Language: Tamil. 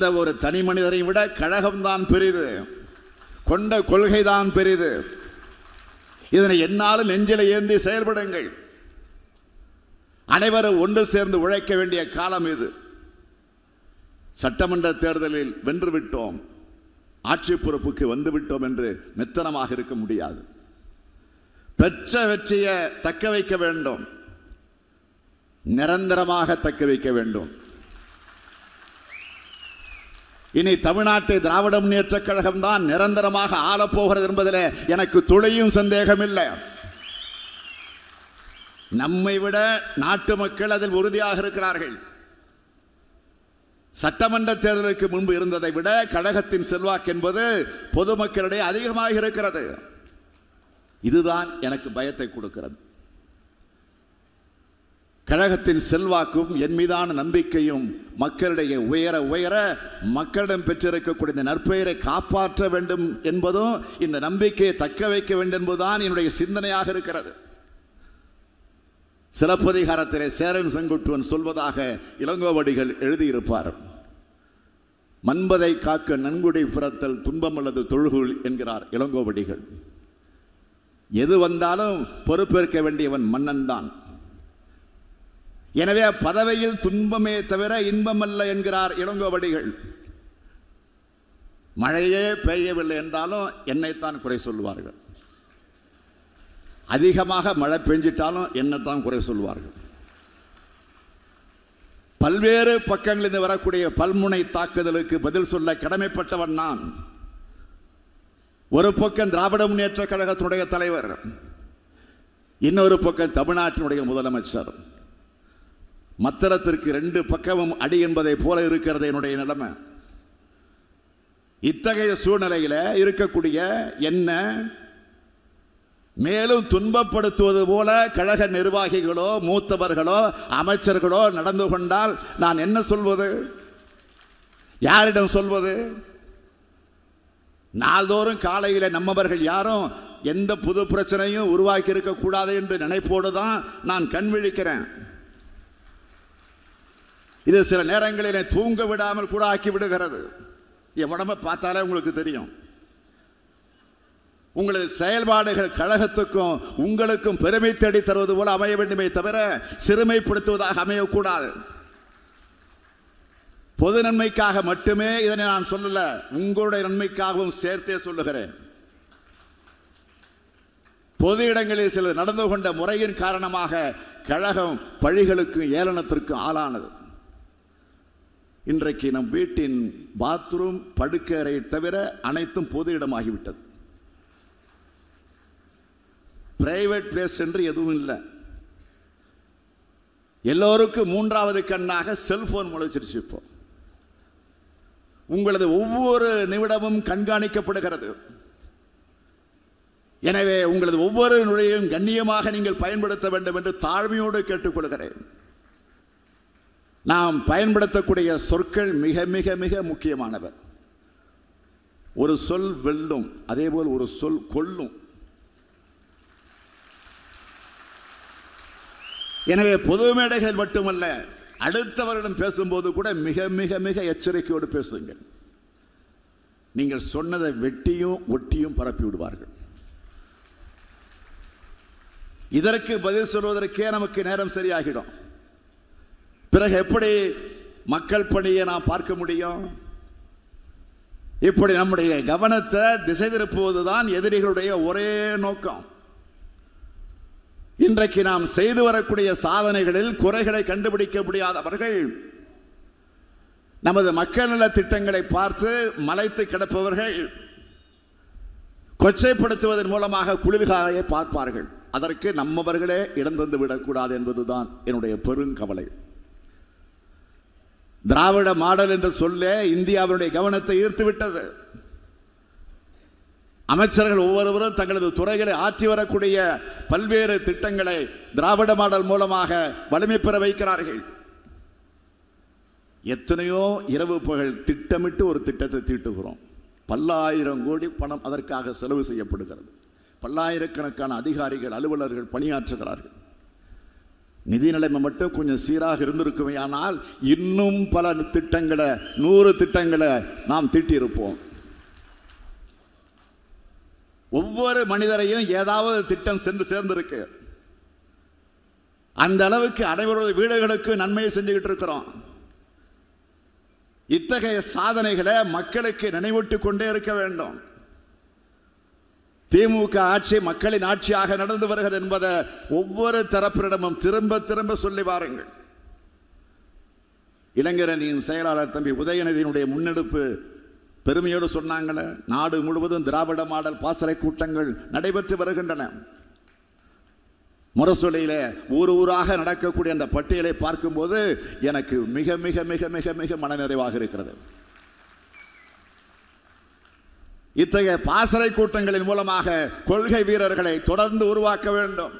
இந்த ஒரு தனி மனிதரை விட கழகம்தான் பெரிது. கொண்ட கொள்கைதான் பெரிது. இதனை என்னாலும் நெஞ்சில ஏந்தி செயல்படுங்கள். அனைவரும் ஒன்று சேர்ந்து உழைக்க வேண்டிய காலம் இது. சட்டமன்ற தேர்தலில் வென்று விட்டோம் ஆட்சி பொறுப்புக்கு வந்துவிட்டோம் என்று மெத்தனமாக இருக்க முடியாது. பெற்ற வெற்றியை தக்க வைக்க வேண்டும். நிரந்தரமாக தக்க வைக்க வேண்டும். இனி தமிழ்நாட்டை திராவிட முன்னேற்ற கழகம் தான் நிரந்தரமாக ஆளப்போகிறது என்பதில் எனக்கு துளியும் சந்தேகம் இல்லை நம்மை விட நாட்டு மக்கள் அதில் உறுதியாக இருக்கிறார்கள். சட்டமன்ற தேர்தலுக்கு முன்பு இருந்ததை விட கழகத்தின் செல்வாக்கு என்பது பொதுமக்களிடையே அதிகமாக இருக்கிறது. இதுதான் எனக்கு பயத்தை கொடுக்கிறது. கழகத்தின் செல்வாக்கும் என் மீதான நம்பிக்கையும் மக்களிடையே உயர உயர மக்களிடம் பெற்றிருக்கக்கூடிய இந்த நற்பெயரை காப்பாற்ற வேண்டும் என்பதும் இந்த நம்பிக்கையை தக்க வைக்க வேண்டும் என்பதுதான் என்னுடைய சிந்தனையாக இருக்கிறது. சிலப்பதிகாரத்திலே சேரன் செங்குட்டுவன் சொல்வதாக இளங்கோவடிகள் எழுதியிருப்பார். மன்பதை காக்க நன்குடி புறத்தல் துன்பம் அல்லது தொழுகுள் என்கிறார் இளங்கோவடிகள். எது வந்தாலும் பொறுப்பேற்க வேண்டியவன் மன்னன் தான் எனவே பதவியில் துன்பமே தவிர இன்பம் அல்ல என்கிறார் இளங்கோவடிகள். மழையே பெய்யவில்லை என்றாலும் என்னைத்தான் குறை சொல்வார்கள் அதிகமாக மழை பெஞ்சிட்டாலும் என்னைத்தான் குறை சொல்வார்கள் பல்வேறு பக்கங்களிலிருந்து வரக்கூடிய பல்முனை தாக்குதலுக்கு பதில் சொல்ல கடமைப்பட்டவன் நான். ஒரு பக்கம் திராவிட முன்னேற்ற கழகத்தினுடைய தலைவர் இன்னொரு பக்கம் தமிழ்நாட்டினுடைய முதலமைச்சர். மத்திரத்திற்கு ரெண்டு பக்கமும் அடி என்பதை போல இருக்கிறது என்னுடைய நிலைமை. இத்தகைய சூழ்நிலையில் இருக்கக்கூடிய என்ன மேலும் துன்பப்படுத்துவது போல கழக நிர்வாகிகளோ மூத்தவர்களோ அமைச்சர்களோ நடந்து கொண்டால் நான் என்ன சொல்வது? யாரிடம் சொல்வது? நாள்தோறும் காலையில் நம்மவர்கள் யாரும் எந்த புது பிரச்சனையும் உருவாக்கி இருக்கக்கூடாது என்று நினைப்போடு தான் நான் கண் விழிக்கிறேன். இது சில நேரங்களில் தூங்க விடாமல் கூட ஆக்கி விடுகிறது. என் உடம்பை பார்த்தாலே உங்களுக்கு தெரியும். உங்களது செயல்பாடுகள் கழகத்துக்கும் உங்களுக்கும் பெருமை தேடி தருவது போல அமைய வேண்டுமே தவிர சிறுமைப்படுத்துவதாக அமையக்கூடாது. பொது நன்மைக்காக மட்டுமே இதனை நான் சொல்லல உங்களுடைய நன்மைக்காகவும் சேர்த்தே சொல்லுகிறேன். பொது இடங்களில் சிலர் நடந்து கொண்ட முறையின் காரணமாக கழகம் பழிகளுக்கும் ஏளனத்திற்கும் ஆளானது. இன்றைக்கு நம் வீட்டின் பாத்ரூம் படுக்கறை தவிர அனைத்தும் பொது இடமாகிவிட்டது. பிரைவேட் பிளேஸ் என்று எதுவும் இல்லை. எல்லோருக்கும் மூன்றாவது கண்ணாக செல்போன் முளைச்சிருச்சு இப்போ. உங்களது ஒவ்வொரு நிமிடமும் கண்காணிக்கப்படுகிறது. எனவே உங்களது ஒவ்வொரு நுழையும் கண்ணியமாக நீங்கள் பயன்படுத்த வேண்டும் என்று தாழ்மையோடு கேட்டுக்கொள்கிறேன். நாம் பயன்படுத்தக்கூடிய சொற்கள் மிக மிக மிக முக்கியமானவர். ஒரு சொல் வெல்லும் அதேபோல் ஒரு சொல் கொல்லும் எனவே பொது மேடைகள் மட்டுமல்ல அடுத்தவரிடம் பேசும்போது கூட மிக மிக மிக எச்சரிக்கையோடு பேசுங்கள். நீங்கள் சொன்னதை வெட்டியும் ஒட்டியும் பரப்பி விடுவார்கள். இதற்கு பதில் சொல்வதற்கே நமக்கு நேரம் சரியாகிடும். பிறகு எப்படி மக்கள் பணியை நான் பார்க்க முடியும்? இப்படி நம்முடைய கவனத்தை திசை திருப்புவதுதான் எதிரிகளுடைய ஒரே நோக்கம். இன்றைக்கு நாம் செய்து வரக்கூடிய சாதனைகளில் குறைகளை கண்டுபிடிக்க முடியாதவர்கள் நமது மக்கள் நல திட்டங்களை பார்த்து மலைத்து கிடப்பவர்கள் கொச்சைப்படுத்துவதன் மூலமாக குளிர்காலையை பார்ப்பார்கள். அதற்கு நம்மவர்களே இடம் தந்து விடக்கூடாது என்பதுதான் என்னுடைய பெருங்கவலை. திராவிட மாடல் என்று சொல்ல இந்தியாவினுடைய கவனத்தை ஈர்த்து விட்டது. அமைச்சர்கள் ஒவ்வொருவரும் தங்களது துறைகளை ஆற்றி வரக்கூடிய பல்வேறு திட்டங்களை திராவிட மாடல் மூலமாக வலிமை பெற வைக்கிறார்கள். எத்தனையோ இரவு புகழ் திட்டமிட்டு ஒரு திட்டத்தை தீட்டுகிறோம். பல்லாயிரம் கோடி பணம் அதற்காக செலவு செய்யப்படுகிறது. பல்லாயிரக்கணக்கான அதிகாரிகள் அலுவலர்கள் பணியாற்றுகிறார்கள். நிதி நிலைமை மட்டும் கொஞ்சம் சீராக இருந்திருக்குமே ஆனால் இன்னும் பல திட்டங்களை நூறு திட்டங்களை நாம் தீட்டியிருப்போம். ஒவ்வொரு மனிதரையும் ஏதாவது திட்டம் சென்று சேர்ந்திருக்கு. அந்த அளவுக்கு அனைவருடைய வீடுகளுக்கு நன்மையை செஞ்சுக்கிட்டு இருக்கிறோம். இத்தகைய சாதனைகளை மக்களுக்கு நினைவூட்டிக் கொண்டே இருக்க வேண்டும். திமுக ஆட்சி மக்களின் ஆட்சியாக நடந்து வருகிறது என்பதை ஒவ்வொரு தரப்பினிடமும் திரும்ப திரும்ப சொல்லி வாருங்கள். இளைஞரணியின் செயலாளர் தம்பி உதயநிதியினுடைய முன்னெடுப்பு பெருமையோடு சொன்னாங்களே நாடு முழுவதும் திராவிட மாடல் பாசறை கூட்டங்கள் நடைபெற்று வருகின்றன. முரசொலியில ஊர் ஊராக நடக்கக்கூடிய அந்த பட்டியலை பார்க்கும்போது எனக்கு மிக மிக மிக மிக மிக மனநிறைவாக இருக்கிறது. இத்தகைய பாசறை கூட்டங்களின் மூலமாக கொள்கை வீரர்களை தொடர்ந்து உருவாக்க வேண்டும்.